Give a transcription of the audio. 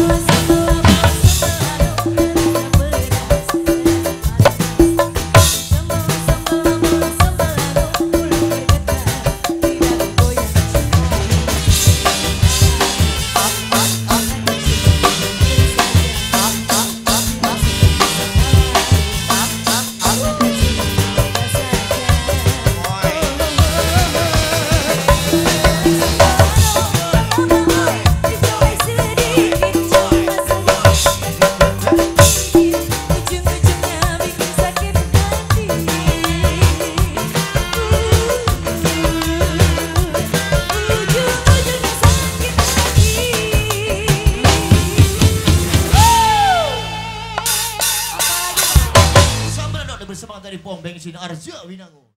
Christmas. Bensin Arja Winangun.